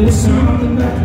There's something about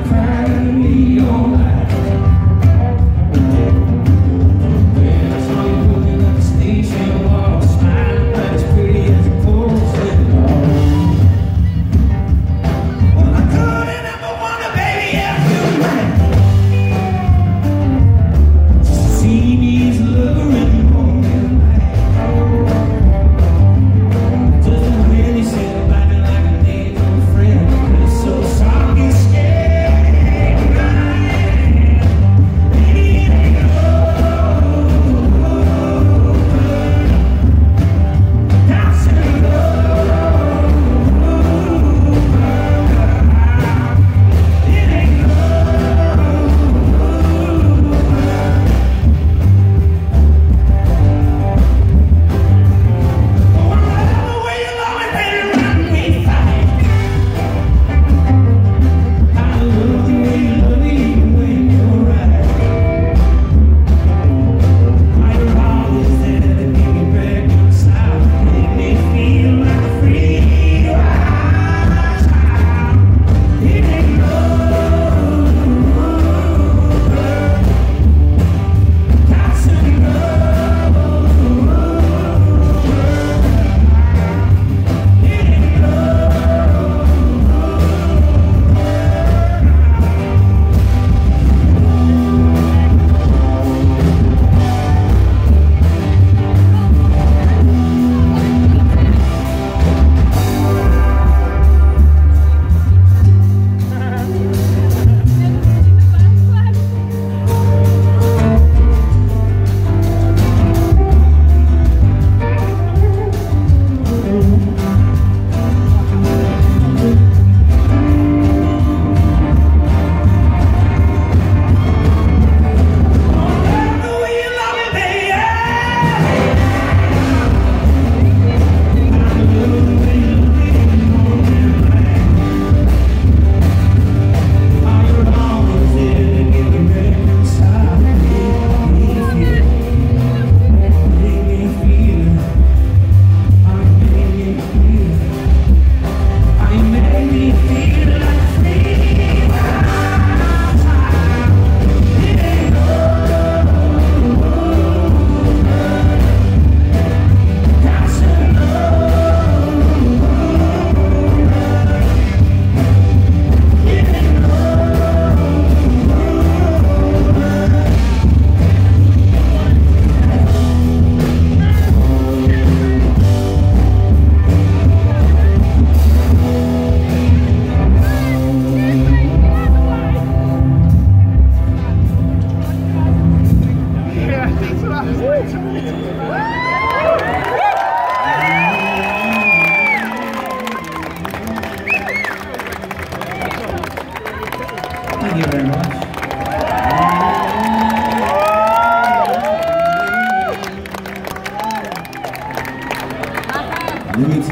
limits